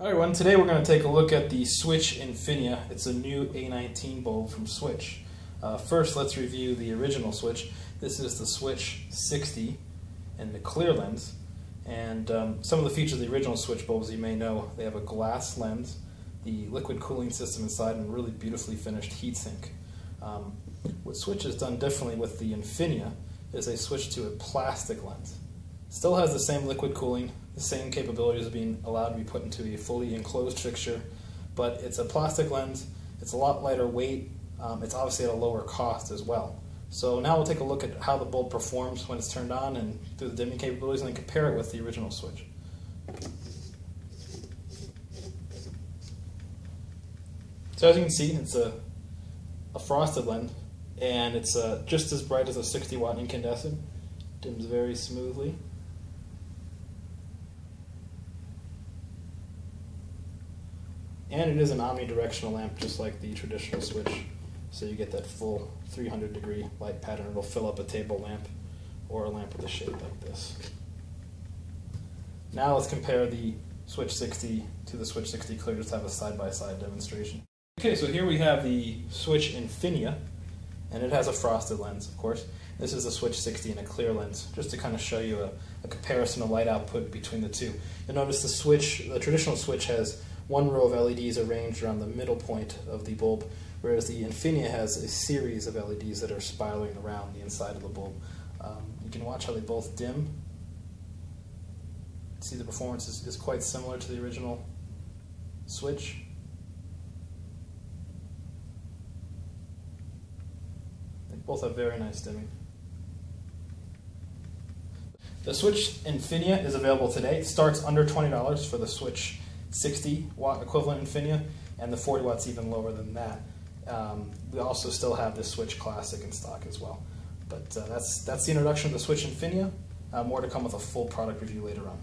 Hi everyone, today we're going to take a look at the Switch Infinia. It's a new A19 bulb from Switch. Uh, first, let's review the original Switch. This is the Switch 60 and the clear lens. And um, some of the features of the original Switch bulbs you may know, they have a glass lens, the liquid cooling system inside, and a really beautifully finished heatsink. Um, what Switch has done differently with the Infinia is they switched to a plastic lens. Still has the same liquid cooling, the same capabilities of being allowed to be put into a fully enclosed fixture, but it's a plastic lens, it's a lot lighter weight, um, it's obviously at a lower cost as well. So now we'll take a look at how the bulb performs when it's turned on and through the dimming capabilities and then compare it with the original switch. So as you can see, it's a, a frosted lens and it's uh, just as bright as a 60 watt incandescent, dims very smoothly. And it is an omnidirectional lamp, just like the traditional switch. So you get that full 300 degree light pattern. It'll fill up a table lamp or a lamp with a shape like this. Now let's compare the Switch 60 to the Switch 60 Clear, just have a side-by-side -side demonstration. Okay, so here we have the Switch Infinia, and it has a frosted lens, of course. This is the Switch 60 in a clear lens, just to kind of show you a, a comparison of light output between the two. You'll notice the switch, the traditional switch has one row of LEDs arranged around the middle point of the bulb, whereas the Infinia has a series of LEDs that are spiraling around the inside of the bulb. Um, you can watch how they both dim. See the performance is, is quite similar to the original switch. They both have very nice dimming. The Switch Infinia is available today. It starts under $20 for the Switch 60 watt equivalent Infinia, and the 40 watts even lower than that. Um, we also still have the Switch Classic in stock as well. But uh, that's, that's the introduction of the Switch Infinia. Uh, more to come with a full product review later on.